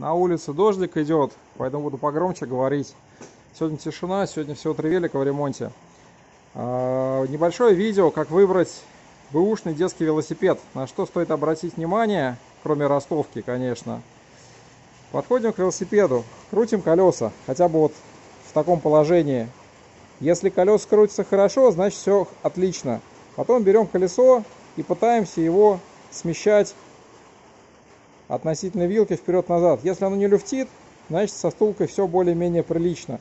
На улице дождик идет, поэтому буду погромче говорить. Сегодня тишина, сегодня всего три велика в ремонте. А, небольшое видео, как выбрать бэушный детский велосипед. На что стоит обратить внимание, кроме ростовки, конечно. Подходим к велосипеду, крутим колеса, хотя бы вот в таком положении. Если колеса крутятся хорошо, значит все отлично. Потом берем колесо и пытаемся его смещать относительно вилки вперед-назад. Если оно не люфтит, значит со стулкой все более-менее прилично.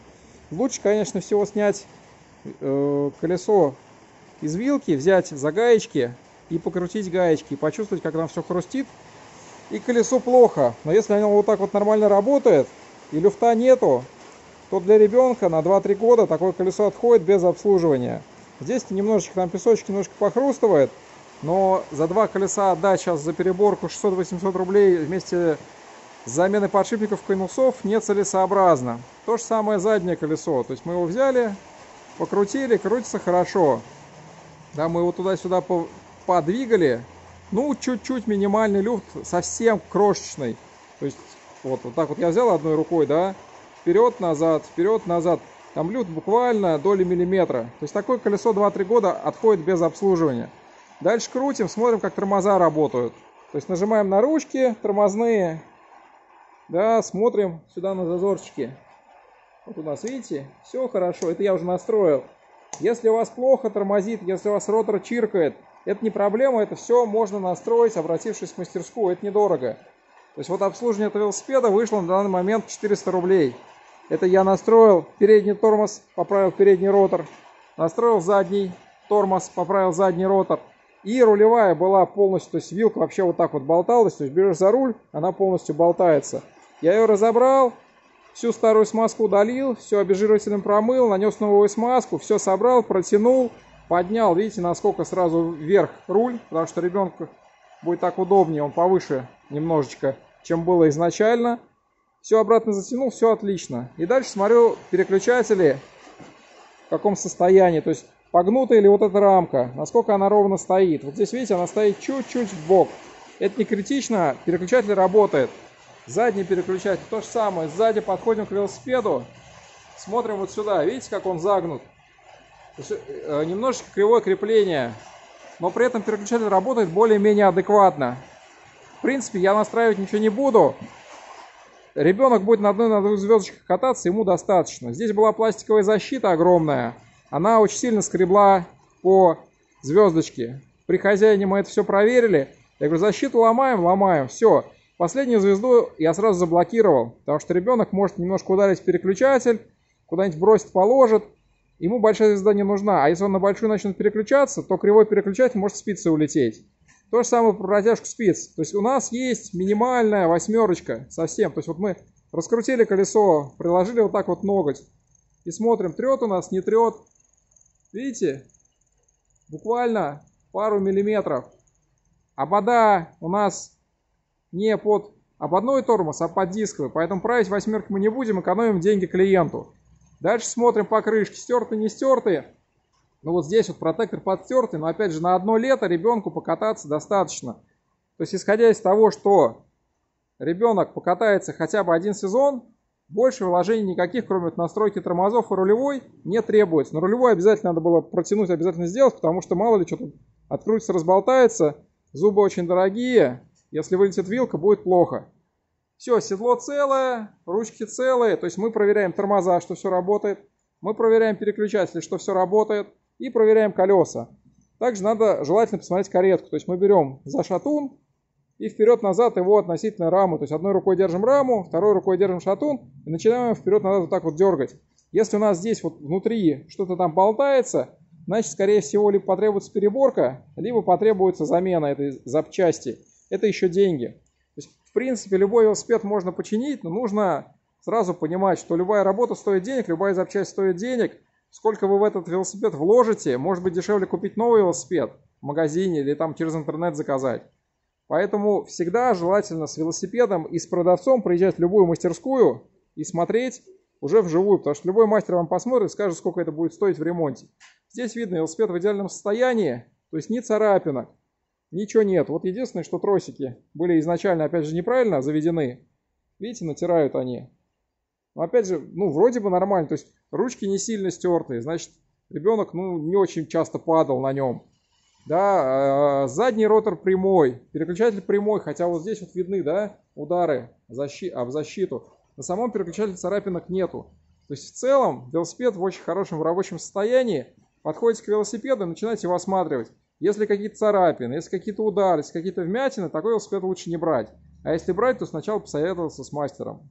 Лучше, конечно, всего снять э, колесо из вилки, взять за гаечки и покрутить гаечки, почувствовать, как там все хрустит. И колесо плохо, но если оно вот так вот нормально работает, и люфта нету, то для ребенка на 2-3 года такое колесо отходит без обслуживания. Здесь немножечко там песочек немножко похрустывает, но за два колеса отдать сейчас за переборку 600-800 рублей вместе с заменой подшипников конусов нецелесообразно. То же самое заднее колесо. То есть мы его взяли, покрутили, крутится хорошо. Да, мы его туда-сюда подвигали. Ну, чуть-чуть минимальный люфт, совсем крошечный. То есть вот, вот так вот я взял одной рукой, да, вперед-назад, вперед-назад. Там люфт буквально доли миллиметра. То есть такое колесо 2-3 года отходит без обслуживания. Дальше крутим, смотрим, как тормоза работают. То есть нажимаем на ручки тормозные. Да, смотрим сюда на зазорчики. Вот у нас, видите, все хорошо. Это я уже настроил. Если у вас плохо тормозит, если у вас ротор чиркает, это не проблема, это все можно настроить, обратившись в мастерскую, это недорого. То есть вот обслуживание этого велосипеда вышло на данный момент 400 рублей. Это я настроил передний тормоз, поправил передний ротор, настроил задний тормоз, поправил задний ротор. И рулевая была полностью, то есть вилка вообще вот так вот болталась, то есть берешь за руль, она полностью болтается. Я ее разобрал, всю старую смазку удалил, все обезжиривателем промыл, нанес новую смазку, все собрал, протянул, поднял, видите, насколько сразу вверх руль, потому что ребенку будет так удобнее, он повыше немножечко, чем было изначально. Все обратно затянул, все отлично. И дальше смотрю переключатели в каком состоянии, то есть погнутая ли вот эта рамка, насколько она ровно стоит. Вот здесь, видите, она стоит чуть-чуть в бок. Это не критично, переключатель работает. Задний переключатель то же самое. Сзади подходим к велосипеду, смотрим вот сюда. Видите, как он загнут? Э, немножечко кривое крепление, но при этом переключатель работает более-менее адекватно. В принципе, я настраивать ничего не буду. Ребенок будет на одной, на двух звездочках кататься, ему достаточно. Здесь была пластиковая защита огромная она очень сильно скребла по звездочке. При хозяине мы это все проверили. Я говорю, защиту ломаем, ломаем, все. Последнюю звезду я сразу заблокировал, потому что ребенок может немножко ударить переключатель, куда-нибудь бросит, положит. Ему большая звезда не нужна. А если он на большую начнет переключаться, то кривой переключатель может спицы улететь. То же самое про протяжку спиц. То есть у нас есть минимальная восьмерочка совсем. То есть вот мы раскрутили колесо, приложили вот так вот ноготь и смотрим, трет у нас, не трет. Видите? Буквально пару миллиметров. Обода у нас не под ободной тормоз, а под дисковый. Поэтому править восьмерки мы не будем, экономим деньги клиенту. Дальше смотрим по крышке, стертые, не стертые. Ну вот здесь вот протектор подстертый, но опять же на одно лето ребенку покататься достаточно. То есть исходя из того, что ребенок покатается хотя бы один сезон, больше вложений никаких, кроме настройки тормозов и рулевой, не требуется. Но рулевой обязательно надо было протянуть, обязательно сделать, потому что мало ли что тут открутится, разболтается. Зубы очень дорогие. Если вылетит вилка, будет плохо. Все, седло целое, ручки целые. То есть мы проверяем тормоза, что все работает. Мы проверяем переключатели, что все работает. И проверяем колеса. Также надо желательно посмотреть каретку. То есть мы берем за шатун, и вперед-назад его относительно рамы. То есть одной рукой держим раму, второй рукой держим шатун и начинаем вперед-назад вот так вот дергать. Если у нас здесь вот внутри что-то там болтается, значит, скорее всего, либо потребуется переборка, либо потребуется замена этой запчасти. Это еще деньги. То есть, в принципе, любой велосипед можно починить, но нужно сразу понимать, что любая работа стоит денег, любая запчасть стоит денег. Сколько вы в этот велосипед вложите, может быть дешевле купить новый велосипед в магазине или там через интернет заказать. Поэтому всегда желательно с велосипедом и с продавцом приезжать в любую мастерскую и смотреть уже вживую, потому что любой мастер вам посмотрит и скажет, сколько это будет стоить в ремонте. Здесь видно велосипед в идеальном состоянии, то есть ни царапинок, ничего нет. Вот единственное, что тросики были изначально, опять же, неправильно заведены. Видите, натирают они. Но опять же, ну, вроде бы нормально. То есть ручки не сильно стертые. Значит, ребенок, ну, не очень часто падал на нем. Да, а, задний ротор прямой, переключатель прямой, хотя вот здесь вот видны, да, удары защи, об защиту. На самом переключателе царапинок нету. То есть в целом велосипед в очень хорошем в рабочем состоянии. Подходите к велосипеду и начинаете его осматривать. Если какие-то царапины, если какие-то удары, если какие-то вмятины, такой велосипед лучше не брать. А если брать, то сначала посоветоваться с мастером.